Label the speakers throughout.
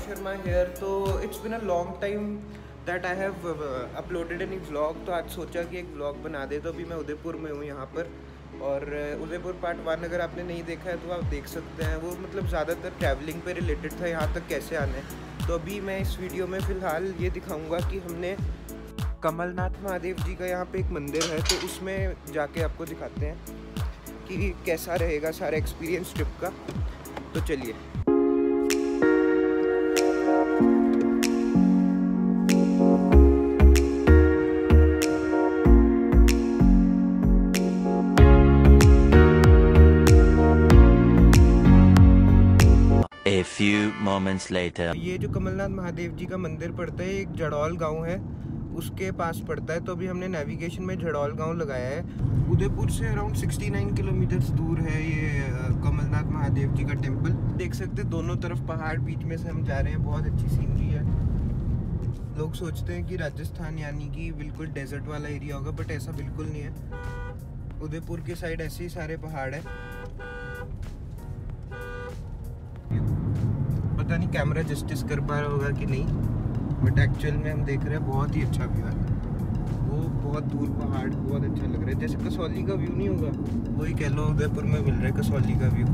Speaker 1: Sharma here. तो been a long time that I have uh, uploaded any vlog. तो आज सोचा कि एक vlog बना दे तो अभी मैं उदयपुर में हूँ यहाँ पर और uh, उदयपुर पार्ट वन अगर आपने नहीं देखा है तो आप देख सकते हैं वो मतलब ज़्यादातर ट्रैवलिंग पे रिलेटेड था यहाँ तक कैसे आना है तो अभी मैं इस वीडियो में फ़िलहाल ये दिखाऊँगा कि हमने कमलनाथ महादेव जी का यहाँ पे एक मंदिर है तो उसमें जाके आपको दिखाते हैं कि कैसा रहेगा सारा एक्सपीरियंस ट्रिप का तो चलिए
Speaker 2: few moments later.
Speaker 1: ये जो कमलनाथ महादेव जी का मंदिर पड़ता है, एक जड़ौल गाँव है, उसके पास पड़ता है तो अभी हमने नेविगेशन में जड़ौल गाँव लगाया है। उदयपुर से अराउंड 69 किलोमीटर दूर है ये कमलनाथ महादेव जी का टेंपल देख सकते दोनों तरफ़ पहाड़, बीच में से हम जा रहे हैं, बहुत अच्छी सीनरी है। लोग सोचते हैं कि राजस्थान यानी कि बिल्कुल डेजर्ट वाला एरिया होगा बट ऐसा बिल्कुल नहीं है। उदयपुर के साइड ऐसे ही सारे पहाड़ है। पता नहीं कैमरा जस्टिस कर पा रहा होगा कि नहीं बट एक्चुअल में हम देख रहे हैं बहुत ही अच्छा व्यू है। वो बहुत दूर पहाड़, बहुत अच्छा लग रहा है। जैसे कसौली का व्यू नहीं होगा, वही कह लो उदयपुर में मिल रहा है कसौली का व्यू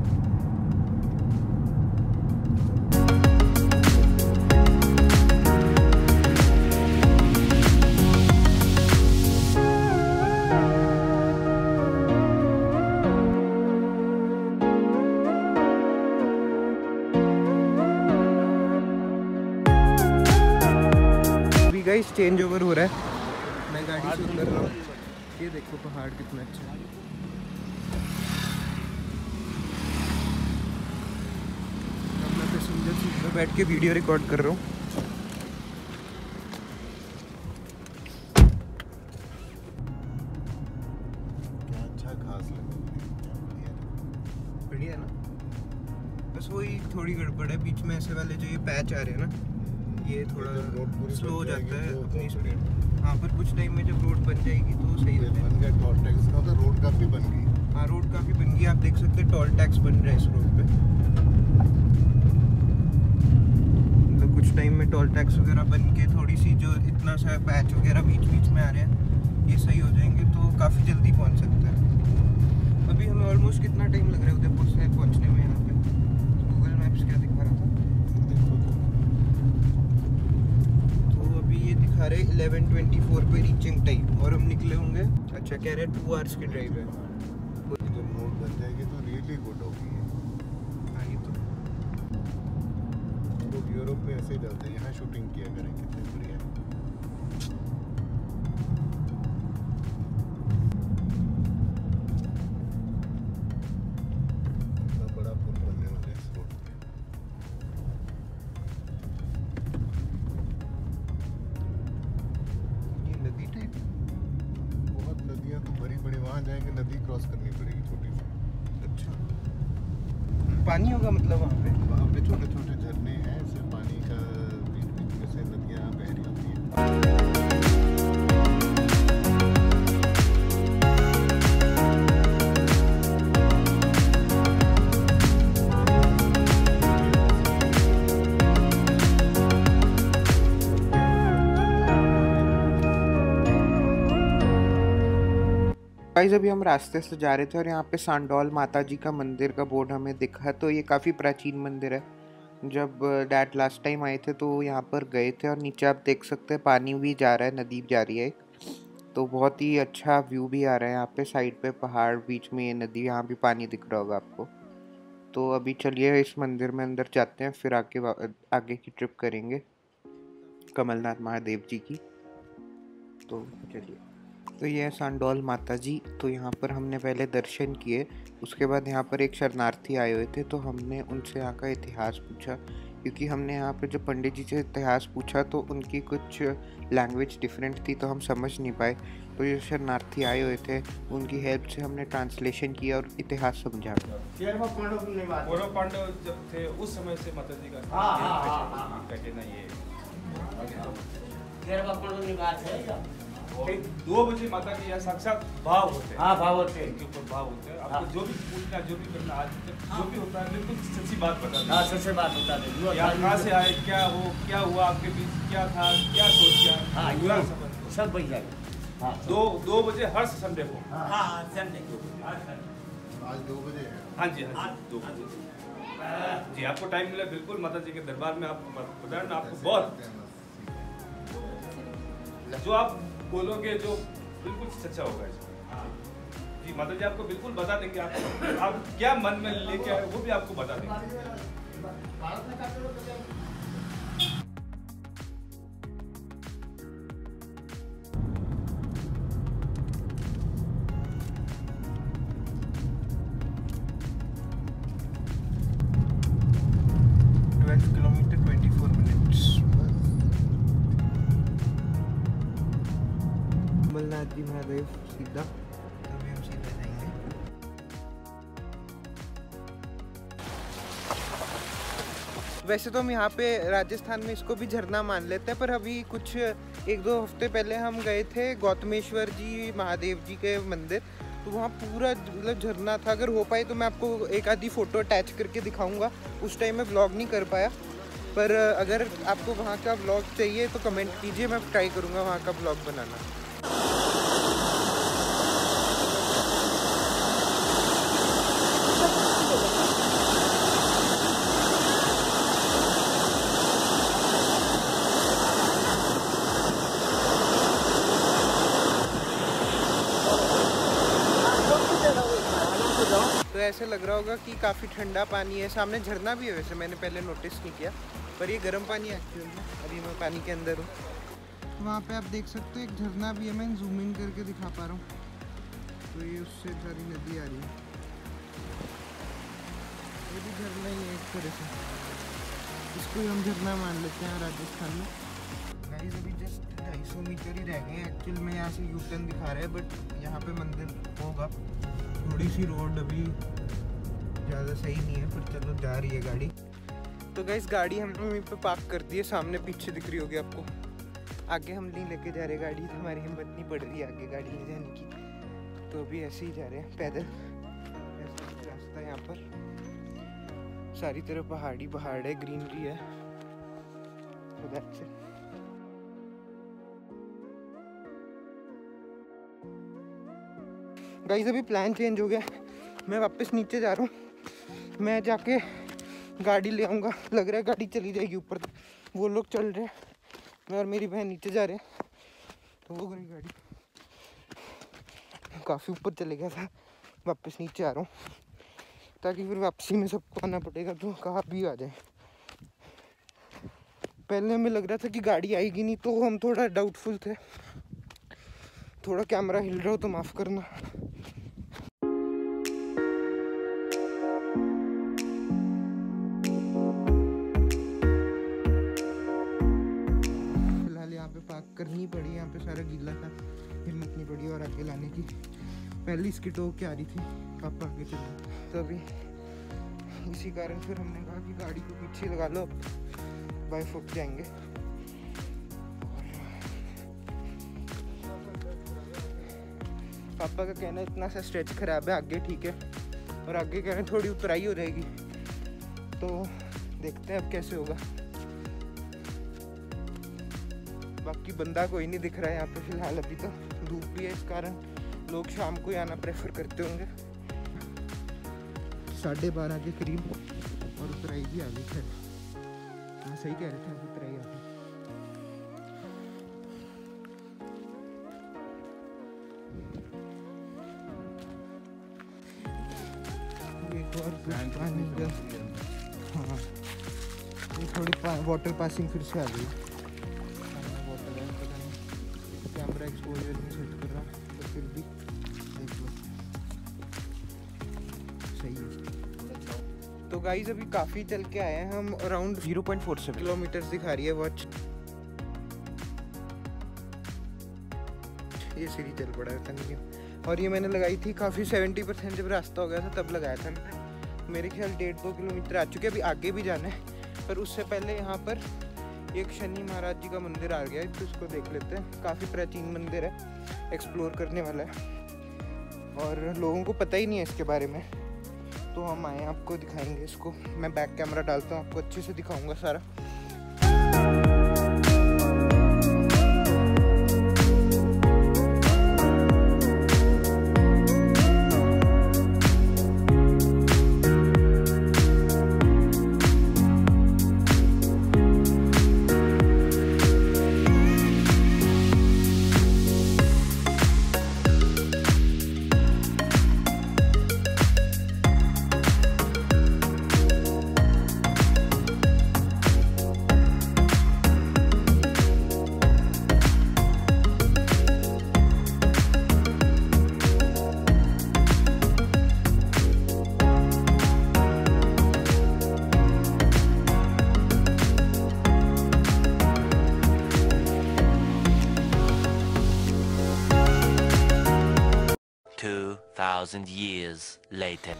Speaker 1: चेंज ओवर हो रहा है। मैं गाड़ी से उतर रहा हूँ। ये देखो पहाड़ कितना अच्छा अब मैं पैसेंजर सीट में बैठ के वीडियो रिकॉर्ड कर रहा हूँ।
Speaker 3: अच्छा बढ़िया
Speaker 1: ना? बस वही थोड़ी गड़बड़ है, बीच में ऐसे वाले जो ये पैच आ रहे हैं ना ये थोड़ा
Speaker 3: पूरी
Speaker 1: स्लो हो जाता है
Speaker 3: तो-
Speaker 1: अपनी
Speaker 3: तो
Speaker 1: स्पीड हाँ पर कुछ टाइम में जब रोड बन जाएगी तो सही रहता है।
Speaker 3: बन गया टोल टैक्स का तो रोड काफ़ी बन गई
Speaker 1: हाँ रोड काफ़ी बन गई आप देख सकते हैं टोल टैक्स बन रहा है इस रोड पे। मतलब कुछ टाइम में टोल टैक्स वगैरह बन के थोड़ी सी जो इतना सा पैच वगैरह बीच बीच में आ रहे हैं ये सही हो जाएँगे तो काफ़ी जल्दी पहुँच सकते हैं। अभी हमें ऑलमोस्ट कितना टाइम लग रहा है उदयपुर से पहुँचने में यहाँ पे? गूगल मैप्स क्या दिखा रहा था
Speaker 3: देखो तो
Speaker 1: तो ट्वेंटी फोर पे रीचिंग टाइम और हम निकले होंगे। अच्छा कह रहे हैं टू आवर्स की ड्राइव है।
Speaker 3: होगा
Speaker 1: मतलब वहाँ? गाइस अभी हम रास्ते से जा रहे थे और यहाँ पे सांडौल माता जी का मंदिर का बोर्ड हमें दिखा तो ये काफ़ी प्राचीन मंदिर है। जब डैड लास्ट टाइम आए थे तो यहाँ पर गए थे और नीचे आप देख सकते हैं पानी भी जा रहा है, नदी जा रही है तो बहुत ही अच्छा व्यू भी आ रहा है यहाँ पे, साइड पे पहाड़, बीच में ये नदी, यहाँ भी पानी दिख रहा होगा आपको। तो अभी चलिए इस मंदिर में अंदर जाते हैं, फिर आके आगे की ट्रिप करेंगे। कमलनाथ महादेव जी की। तो चलिए। तो ये है सांडौल माता जी तो यहाँ पर हमने पहले दर्शन किए उसके बाद यहाँ पर एक शरणार्थी आए हुए थे तो हमने उनसे यहाँ का इतिहास पूछा। क्योंकि हमने यहाँ पर जो पंडित जी से इतिहास पूछा तो उनकी कुछ लैंग्वेज डिफरेंट थी तो हम समझ नहीं पाए। तो जो शरणार्थी आए हुए थे उनकी हेल्प से हमने ट्रांसलेशन किया और इतिहास समझा।
Speaker 4: तेरहवा पांडव
Speaker 5: जब थे उस समय से माता जी का
Speaker 4: हाँ, हाँ, हाँ,
Speaker 5: है,
Speaker 4: हाँ,
Speaker 5: कहते ना ये
Speaker 4: है
Speaker 5: दो बजे माता के यहाँ साक्षात भाव होते हैं।
Speaker 4: हाँ भाव होते हैं।
Speaker 5: इनके ऊपर भाव होते हैं।
Speaker 4: हाँ।
Speaker 5: आपको जो भी पूछना जो भी करना आज तक जो भी होता है बिल्कुल सच्ची बात बता
Speaker 4: हाँ
Speaker 5: दें
Speaker 4: बात बता दे।
Speaker 5: कहाँ से आए क्या हो क्या हुआ आपके बीच क्या था क्या सोच क्या?
Speaker 4: हाँ
Speaker 5: पूरा
Speaker 4: सब हाँ।
Speaker 5: दो दो बजे हर संडे को
Speaker 4: हाँ। संडे
Speaker 3: आज दो बजे हाँ।
Speaker 5: जी हाँ दो बजे। जी आपको टाइम मिला बिल्कुल माता जी के दरबार में। आप बताना आपको बहुत जो आप बोलोगे जो बिल्कुल सच्चा होगा इसमें जी माता जी आपको बिल्कुल बता देंगे आप आप क्या मन में लेके आए, वो भी आपको बता देंगे
Speaker 1: वैसे तो हम यहाँ पे राजस्थान में इसको भी झरना मान लेते हैं, पर अभी कुछ एक दो हफ़्ते पहले हम गए थे गौतमेश्वर जी, महादेव जी के मंदिर। तो वहाँ पूरा मतलब झरना था। अगर हो पाए तो मैं आपको एक आधी फ़ोटो अटैच करके दिखाऊँगा। उस टाइम मैं ब्लॉग नहीं कर पाया। पर अगर आपको वहाँ का ब्लॉग चाहिए तो कमेंट कीजिए, मैं ट्राई करूँगा वहाँ का ब्लॉग बनाना तो ऐसे लग रहा होगा कि काफ़ी ठंडा पानी है। सामने झरना भी है वैसे, मैंने पहले नोटिस नहीं किया, पर ये गर्म पानी एक्चुअल में। अभी मैं पानी के अंदर हूँ। वहाँ पे आप देख सकते हो, एक झरना भी है, मैं जूम इन करके दिखा पा रहा हूँ। तो ये उससे सारी नदी आ रही है। ये भी झरना ही है एक तरह से। इसको हम झरना मान लेते हैं राजस्थान में। गाइस अभी जस्ट ढाई सौ मीटर ही रह गए एक्चुअल में यहाँ से यू टर्न दिखा रहा है बट यहाँ पे मंदिर होगा। थोड़ी सी रोड अभी ज़्यादा सही नहीं है, पर चलो जा रही है गाड़ी। तो गाइस गाड़ी हमने वहीं पे पार्क कर दी है, सामने पीछे दिख रही होगी आपको। आगे हम नहीं लेके जा रहे, गाड़ी तो हमारी हिम्मत नहीं पड़ रही आगे गाड़ी ले जाने की। तो अभी ऐसे ही जा रहे हैं, पैदल। रास्ता यहाँ पर। सारी तरफ़ पहाड़ी पहाड़ है ग्रीनरी है। So that's it. गाइस अभी प्लान चेंज हो गया। मैं वापस नीचे जा रहा हूँ। मैं जाके गाड़ी ले आऊँगा। लग रहा है गाड़ी चली जाएगी ऊपर। तक वो लोग चल रहे हैं। मैं और मेरी बहन नीचे जा रहे हैं। तो वो गई गाड़ी। काफ़ी ऊपर चले गया था। वापस नीचे आ रहा हूँ। ताकि फिर वापसी में सबको आना पड़ेगा तो कहाँ भी आ जाए। पहले हमें लग रहा था कि गाड़ी आएगी नहीं तो हम थोड़ा डाउटफुल थे। थोड़ा कैमरा हिल रहा हो तो माफ़ करना। पहले इसकी टोक के आ रही थी? पापा आगे चले तो अभी इसी कारण फिर हमने कहा कि गाड़ी को पीछे लगा लो बाई फुट जाएँगे। पापा का कहना इतना सा स्ट्रेच खराब है, आगे ठीक है, और आगे कह रहे थोड़ी उतराई हो जाएगी। तो देखते हैं अब कैसे होगा। बाकी बंदा कोई नहीं दिख रहा है यहाँ पे फ़िलहाल अभी तो। धूप भी है इस कारण। लोग शाम को ही आना प्रेफर करते होंगे। साढ़े बारह के करीब और उतराई भी आ गई खैर। हाँ सही कह रहे थे उतराई आ गई। एक और कुछ पानी का हाँ ये थोड़ी वाटर पासिंग फिर से आ गई। वाटर है पता नहीं। कैमरा एक्सपोजर नहीं सेट कर रहा तो फिर भी है तो गाइज़ अभी काफ़ी चल के आए हैं हम अराउंड 0.47 किलोमीटर दिखा रही है वॉच ये सीढ़ी चल पड़ा पता नहीं और ये मैंने लगाई थी काफ़ी 70 परसेंट जब रास्ता हो गया था, तब लगाया था मैंने। मेरे ख्याल डेढ़ दो किलोमीटर आ चुके अभी आगे भी जाना है। पर उससे पहले यहाँ पर एक शनि महाराज जी का मंदिर आ गया है तो इसको देख लेते हैं। काफ़ी प्राचीन मंदिर है एक्सप्लोर करने वाला है। और लोगों को पता ही नहीं है इसके बारे में। तो हम आए आपको दिखाएँगे इसको। मैं बैक कैमरा डालता हूँ, आपको अच्छे से दिखाऊँगा सारा।
Speaker 2: Thousand years later.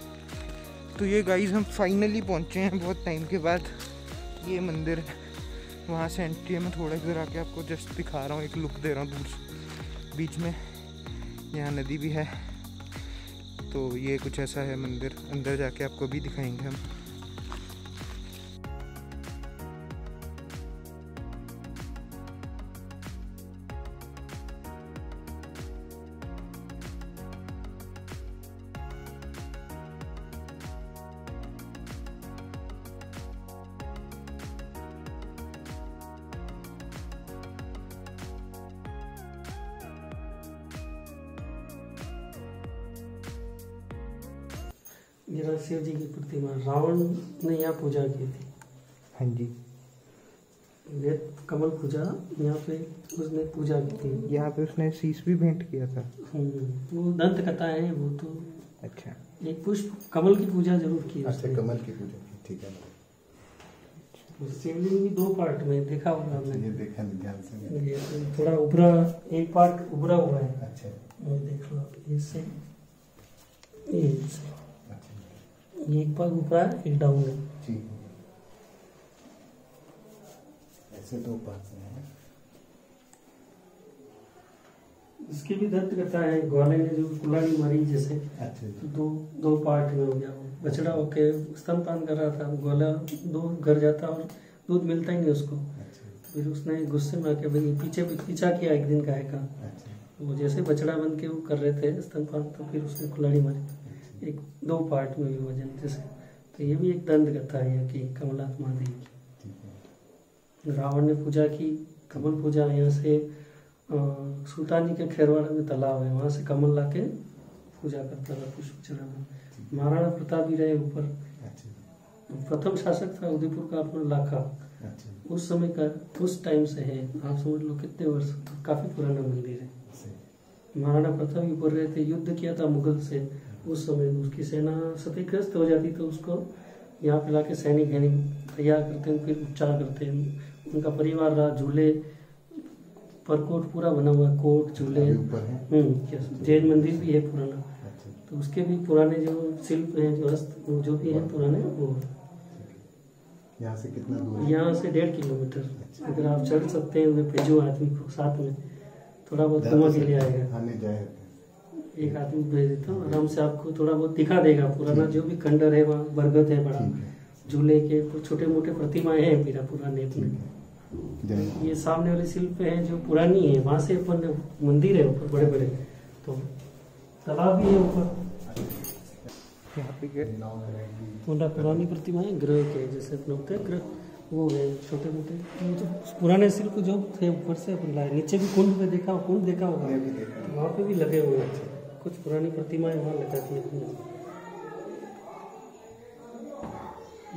Speaker 1: तो ये गाइज़ हम फाइनली पहुँचे हैं बहुत टाइम के बाद। ये मंदिर वहाँ से एंट्री है। मैं थोड़ा इधर आके आपको जस्ट दिखा रहा हूँ। एक लुक दे रहा हूँ दूर बीच में यहाँ नदी भी है। तो ये कुछ ऐसा है मंदिर। अंदर जाके आपको भी दिखाएँगे हम।
Speaker 6: रहा शिव जी की प्रतिमा रावण ने यहाँ पूजा की थी।
Speaker 1: हाँ जी।
Speaker 6: ये कमल पूजा यहाँ पे उसने पूजा की थी।
Speaker 1: यहाँ पे उसने शीश भी भेंट किया था।
Speaker 6: हम्म, वो दंत कथाएँ हैं वो तो
Speaker 1: अच्छा।
Speaker 6: एक पुष्प कमल की पूजा ज़रूर की
Speaker 3: अच्छा कमल की पूजा की ठीक है।
Speaker 6: शिवलिंग भी दो पार्ट में देखा होगा हमने ये
Speaker 3: देखा नहीं ध्यान से
Speaker 6: ये थोड़ा उभरा एक पार्ट उभरा हुआ है।
Speaker 3: अच्छा।
Speaker 6: ये देख लो इससे ये।
Speaker 3: अच्छा
Speaker 6: ये एक पार्ट ऊपरा है एक डाउन है
Speaker 3: ठीक है। ऐसे दो पार्ट हैं।
Speaker 6: इसकी भी दंत कथा है ग्वाले ने जो कुल्हाड़ी मारी जैसे
Speaker 3: अच्छा
Speaker 6: तो दो दो पार्ट में हो गया। वो बछड़ा होके स्तनपान कर रहा था ग्वाला दो घर जाता और दूध मिलता ही नहीं उसको।
Speaker 3: अच्छा।
Speaker 6: फिर उसने गुस्से में आके भाई पीछे पीछा किया एक दिन गाय का।
Speaker 3: अच्छा।
Speaker 6: वो जैसे बछड़ा बन के वो कर रहे थे स्तनपान तो फिर उसने कुल्हाड़ी मारी। एक दो पार्ट में विभाजन जैसे तो ये भी एक दंड कथा है की कमलात्मा देवी। की रावण ने पूजा की कमल पूजा यहाँ से सुल्तान के खेरवाड़ा में तालाब है वहाँ से कमल ला के पूजा करता था पुष्प चढ़ाना। महाराणा प्रताप भी रहे ऊपर।
Speaker 3: अच्छा।
Speaker 6: प्रथम शासक था उदयपुर का अपना लाखा।
Speaker 3: अच्छा।
Speaker 6: उस समय का उस टाइम से है आप समझ लो कितने वर्ष काफ़ी पुराना मंदिर है। महाराणा प्रताप भी ऊपर रहे थे युद्ध किया था मुगल से। उस समय उसकी सेना क्षतिग्रस्त हो जाती तो उसको यहाँ पे लाके सैनिक वैनिक तैयार करते हैं फिर उपचार करते हैं। उनका परिवार रहा झूले परकोट पूरा बना हुआ कोट झूले। हम्म जैन मंदिर भी है पुराना।
Speaker 3: अच्छा।
Speaker 6: तो उसके भी पुराने जो शिल्प हैं जो हस्त जो भी हैं पुराने वो
Speaker 3: यहाँ से कितना दूर
Speaker 6: यहाँ से डेढ़ किलोमीटर। अगर आप चढ़ सकते हैं भेजो आदमी को साथ में। थोड़ा बहुत घुमा के ले आएगा।
Speaker 3: आने जाए।
Speaker 6: एक आदमी भेज देता हूँ आराम से आपको थोड़ा बहुत दिखा देगा पुराना जो भी खंडर है वहाँ बरगद है बड़ा। झूले के कुछ छोटे मोटे प्रतिमाएँ हैं मेरा पुराने अपने ये सामने वाली शिल्प है जो पुरानी है वहाँ से अपन मंदिर है ऊपर बड़े बड़े तो तालाब भी है ऊपर।
Speaker 1: यहाँ पे
Speaker 6: पुरानी प्रतिमाएँ ग्रह के जैसे अपने होते हैं। ग्रह वो है छोटे मोटे। जो पुराने शिल्प जो थे ऊपर से अपन लाए नीचे भी कुंड में देखा कुंड देखा होगा?
Speaker 3: देखा
Speaker 6: वहाँ पे भी लगे हुए हैं। कुछ पुरानी प्रतिमाएँ वहाँ लगा अपने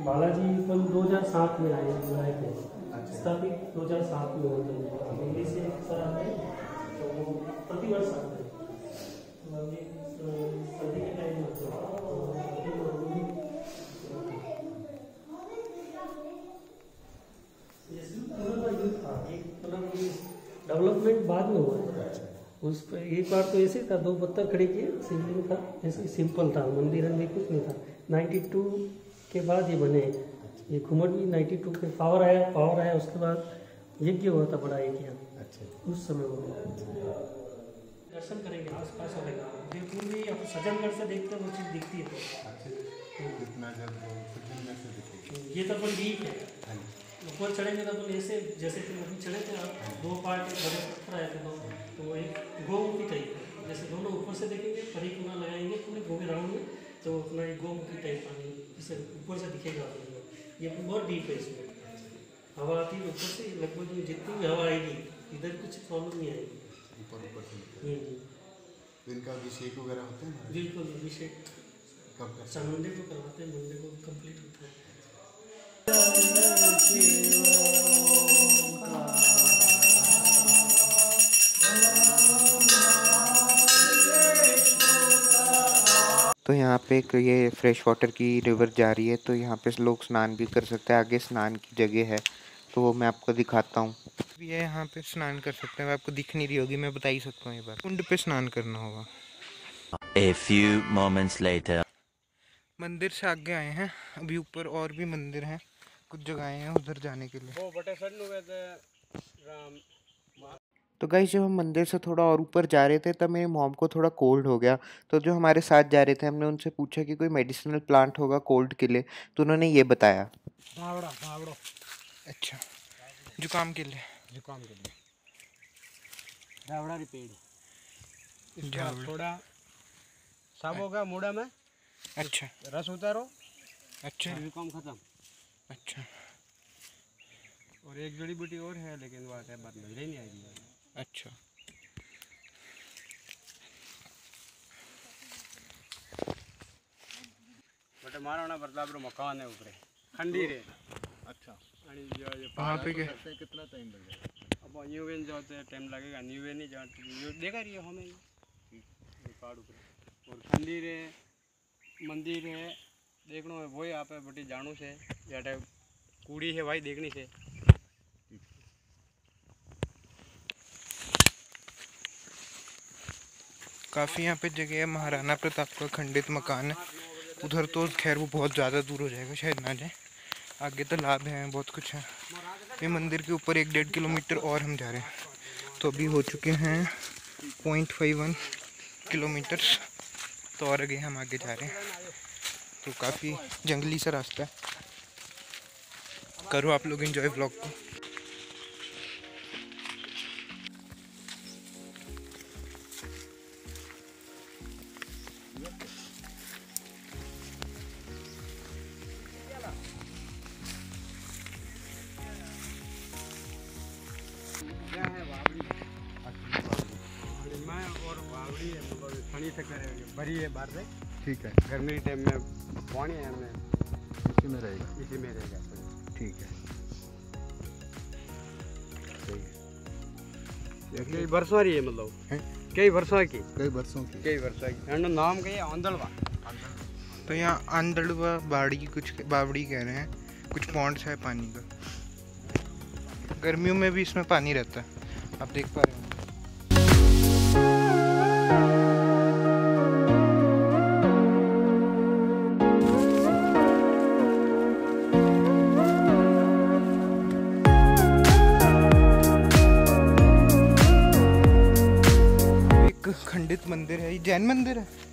Speaker 6: बालाजी अपन 2007 में आए बुलाए थे। स्थापित 2007 में हुए थे। दिल्ली से सर आते हैं तो वो प्रतिवर्ष आते हैं। तो होते हैं तो अभी वो अभी ये सिर्फ़ पुराना युद्ध था एक मतलब ये डेवलपमेंट बाद में हुआ है। उस पर एक बार तो ऐसे था दो पत्थर खड़े किए शिवलिंग था ऐसे सिंपल था मंदिर अंदर कुछ नहीं था। 92 के बाद ये बने। ये घुमट भी 92 के पावर आया पावर आया उसके बाद यज्ञ हुआ था बड़ा यहाँ
Speaker 3: अच्छा।
Speaker 6: उस समय हुआ। दर्शन करेंगे आस पास वाले गाँव। देवपुर में या फिर सज्जनगढ़ से देखते हैं वो चीज़ दिखती है तो।
Speaker 3: अच्छा दिखेगी।
Speaker 6: ये तो डीप है।
Speaker 3: हाँ
Speaker 6: ऊपर चढ़ेंगे तो अपन ऐसे जैसे कि अभी चढ़े थे आप दो पार्ट बड़े पत्थर आए थे दो तो वो एक गौमुखी टाइप है। जैसे दोनों ऊपर से देखेंगे परिक्रमा लगाएँगे पूरे घूमे राउंड में तो अपना एक गौमुखी टाइप पानी जैसे ऊपर से दिखेगा अपन को। ये अपन बहुत डीप है इसमें। हवा आती है ऊपर से लगभग ये जितनी भी हवा आएगी इधर कुछ प्रॉब्लम नहीं आएगी।
Speaker 3: ऊपर ऊपर से निकल
Speaker 6: हम्म,
Speaker 3: तो इनका अभिषेक वगैरह होते हैं
Speaker 6: बिल्कुल अभिषेक।
Speaker 3: कब करते
Speaker 6: मंडे को करवाते हैं मंडे को कंप्लीट होता है।
Speaker 1: तो यहाँ पे एक ये फ्रेश वाटर की रिवर जा रही है तो यहाँ पे लोग स्नान भी कर सकते हैं। आगे स्नान की जगह है तो वो मैं आपको दिखाता हूँ। ये यहाँ पे स्नान कर सकते हैं। आपको दिख नहीं रही होगी मैं बता ही सकता हूँ ये बात। कुंड पे स्नान करना होगा।
Speaker 2: A few moments later.
Speaker 1: मंदिर से आगे आए हैं। अभी ऊपर और भी मंदिर हैं। कुछ जगह हैं उधर जाने के लिए। तो गाइस जब हम मंदिर से थोड़ा और ऊपर जा रहे थे तब मेरी मॉम को थोड़ा कोल्ड हो गया। तो जो हमारे साथ जा रहे थे हमने उनसे पूछा कि कोई मेडिसिनल प्लांट होगा कोल्ड के लिए तो उन्होंने ये बताया।
Speaker 7: भावड़ा भावड़ो
Speaker 1: अच्छा जुकाम के लिए।
Speaker 7: जुकाम के लिए। पेड़। थोड़ा सब होगा मुड़ा में।
Speaker 1: अच्छा।
Speaker 7: रस उतारो
Speaker 1: अच्छा।
Speaker 7: जुकाम खत्म।
Speaker 1: अच्छा।
Speaker 7: और एक जड़ी बूटी और है लेकिन वो आता है बात नज़र ही नहीं आएगी
Speaker 1: अच्छा।
Speaker 7: बट मारो ना बरताब रो मकान है ऊपर। खंडी रे।
Speaker 3: अच्छा।
Speaker 7: आणि जो ये
Speaker 1: वहाँ पे
Speaker 3: हैं। कितना टाइम लग
Speaker 7: अब न्यू वेन जाते टाइम लगेगा न्यू वेन नहीं जाते। न्यू देखा रही है हमें? ये पहाड़ ऊपर। और खंडी रे मंदिर है। देखनो है वो यहाँ पे बटी जाणू से या कूड़ी है भाई देखनी से
Speaker 1: काफ़ी यहाँ पे जगह है, महाराणा प्रताप का खंडित मकान है। उधर तो खैर वो बहुत ज़्यादा दूर हो जाएगा, शायद ना जाए। आगे तो लाभ है, बहुत कुछ है। ये मंदिर के ऊपर एक डेढ़ किलोमीटर और हम जा रहे हैं। तो अभी हो चुके हैं पॉइंट फाइव वन किलोमीटर तो और आगे हम आगे जा रहे हैं। तो काफ़ी जंगली सा रास्ता है। करो आप लोग एंजॉय व्लॉग को।
Speaker 7: मतलब है
Speaker 3: ठीक है।
Speaker 7: गर्मी के टाइम में पानी है में
Speaker 3: इसी में रहेगा।
Speaker 7: इसी में रहेगा
Speaker 3: ठीक है। सही है।
Speaker 7: कई वर्षों रही है मतलब। कई वर्षों की।
Speaker 3: कई वर्षों की।
Speaker 7: कई वर्षों की। नाम कही आंदलवा
Speaker 1: तो यहाँ आंदड़वा बाड़ी कुछ बावड़ी कह रहे हैं। कुछ पॉन्ड्स है पानी का। गर्मियों में भी इसमें पानी रहता है। आप देख पा रहे हैं। खंडित मंदिर है ये जैन मंदिर है?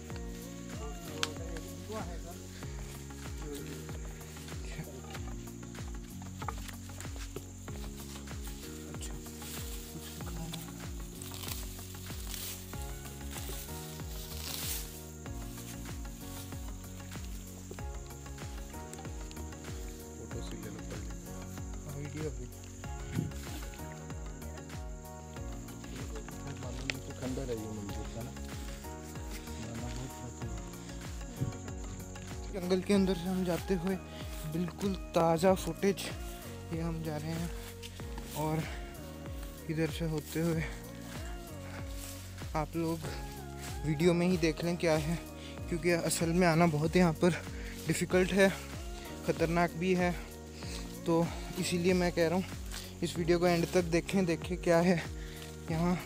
Speaker 3: के
Speaker 1: अंदर से हम जाते हुए बिल्कुल ताज़ा फुटेज ये हम जा रहे हैं और इधर से होते हुए आप लोग वीडियो में ही देख लें क्या है, क्योंकि असल में आना बहुत यहाँ पर डिफ़िकल्ट है, ख़तरनाक भी है। तो इसीलिए मैं कह रहा हूँ, इस वीडियो को एंड तक देखें देखें क्या है। यहाँ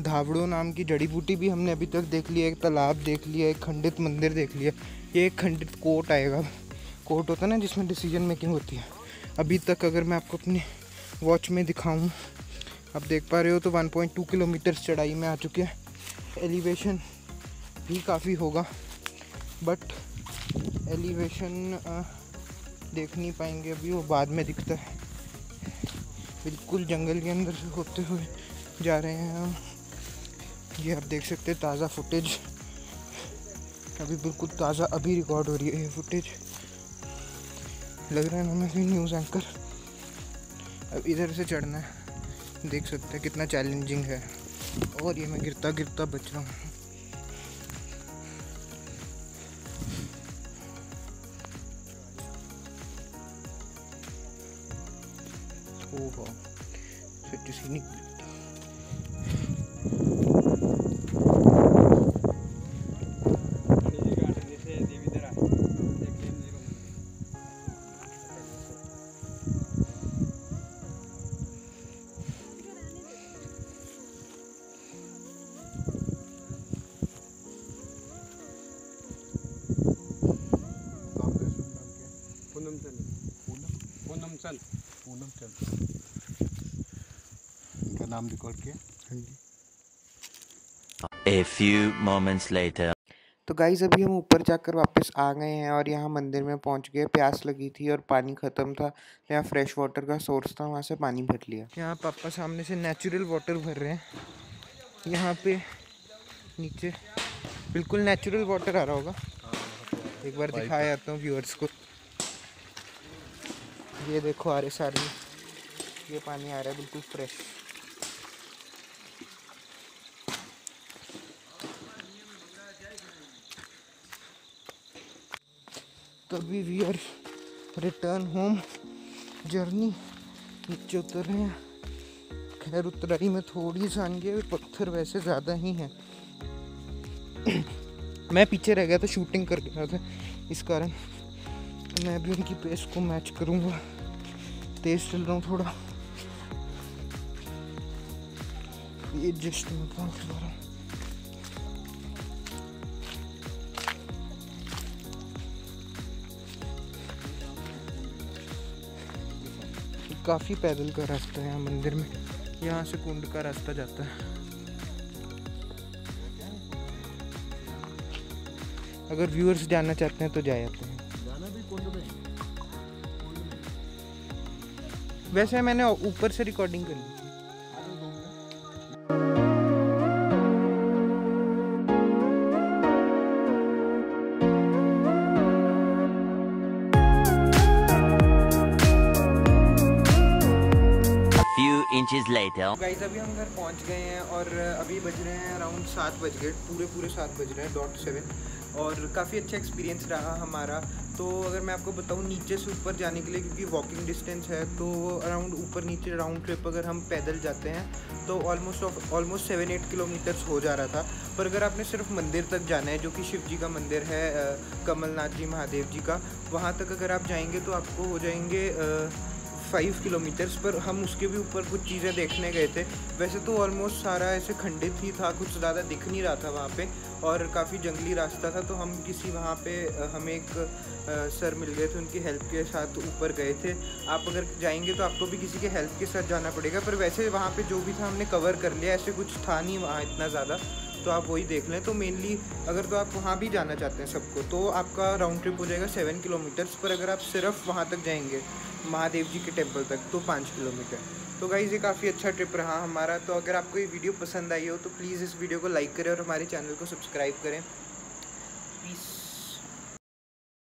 Speaker 1: धावड़ो नाम की जड़ी बूटी भी हमने अभी तक देख लिया एक तालाब देख लिया, एक खंडित मंदिर देख लिया। ये एक खंडित कोर्ट आएगा। कोर्ट होता है ना जिसमें डिसीज़न मेकिंग होती है। अभी तक अगर मैं आपको अपने वॉच में दिखाऊँ, आप देख पा रहे हो तो 1.2 किलोमीटर चढ़ाई में आ चुके हैं। एलिवेशन भी काफ़ी होगा बट एलिवेशन देख नहीं पाएँगे अभी, वो बाद में दिखता है। बिल्कुल जंगल के अंदर से होते हुए जा रहे हैं हम। ये आप देख सकते हैं ताज़ा फुटेज अभी बिल्कुल ताज़ा, अभी रिकॉर्ड हो रही है ये फुटेज लग रहा है ना मैं न्यूज़ एंकर अब इधर से चढ़ना है। देख सकते हैं कितना चैलेंजिंग है। और ये मैं गिरता गिरता बच रहा हूँ। ओहो। सच सीनिक
Speaker 7: गणेश चंद
Speaker 3: पूनम
Speaker 7: चंद
Speaker 3: इनका नाम रिकॉर्ड किया?
Speaker 1: हाँ जी।
Speaker 2: A few moments later.
Speaker 1: तो गाइज़ अभी हम ऊपर जाकर वापस आ गए हैं और यहाँ मंदिर में पहुँच गए प्यास लगी थी और पानी ख़त्म था तो यहाँ फ्रेश वाटर का सोर्स था वहाँ से पानी भर लिया। यहाँ पापा सामने से नेचुरल वाटर भर रहे हैं। यहाँ पे नीचे बिल्कुल नेचुरल वाटर आ रहा होगा। एक बार दिखाया जाता हूँ व्यूअर्स को। ये देखो आरे सारे ये पानी आ रहा है बिल्कुल फ्रेश तभी we are return home journey नीचे उतर रहे हैं। खैर उतराई में थोड़ी सांगे पत्थर वैसे ज़्यादा ही हैं। मैं पीछे रह गया था शूटिंग कर गया था। इस कारण मैं भी उनकी पेस को मैच करूँगा। तेज चल रहा हूँ थोड़ा। ये जस्ट मैं पहुँच रहा हूँ। काफ़ी पैदल का रास्ता है मंदिर में। यहाँ से कुंड का रास्ता जाता है। अगर व्यूअर्स जाना चाहते हैं तो जा जाते हैं वैसे मैंने ऊपर से रिकॉर्डिंग कर ली
Speaker 2: inches later.
Speaker 1: गाइस अभी हम घर पहुँच गए हैं और अभी बज रहे हैं अराउंड सात बज गए पूरे पूरे सात बज रहे हैं डॉट सेवन और काफ़ी अच्छा एक्सपीरियंस रहा हमारा। तो अगर मैं आपको बताऊँ नीचे से ऊपर जाने के लिए क्योंकि वॉकिंग डिस्टेंस है तो अराउंड ऊपर नीचे राउंड ट्रिप अगर हम पैदल जाते हैं तो almost almost seven eight kilometres हो जा रहा था। पर अगर आपने सिर्फ़ मंदिर तक जाना है जो कि शिव जी का मंदिर है कमलनाथ जी महादेव जी का वहाँ तक अगर आप जाएँगे तो आपको हो जाएँगे अ, फाइव किलोमीटर्स पर हम उसके भी ऊपर कुछ चीज़ें देखने गए थे। वैसे तो ऑलमोस्ट सारा ऐसे खंडित ही था, कुछ ज़्यादा दिख नहीं रहा था वहाँ पे, और काफ़ी जंगली रास्ता था तो हम किसी वहाँ पे हमें एक सर मिल गए थे, उनकी हेल्प के साथ ऊपर गए थे। आप अगर जाएँगे तो आपको भी किसी के हेल्प के साथ जाना पड़ेगा, पर वैसे वहाँ पर जो भी था हमने कवर कर लिया, ऐसे कुछ था नहीं वहाँ इतना ज़्यादा। तो आप वही देख लें। तो मेनली अगर तो आप वहाँ भी जाना चाहते हैं सबको तो आपका राउंड ट्रिप हो जाएगा सेवन किलोमीटर्स पर अगर आप सिर्फ़ वहाँ तक जाएँगे, महादेव जी के टेंपल तक तो पाँच किलोमीटर तो गाइज़ ये काफ़ी अच्छा ट्रिप रहा हमारा। तो अगर आपको ये वीडियो पसंद आई हो तो प्लीज़ इस वीडियो को लाइक करें और हमारे चैनल को सब्सक्राइब करें।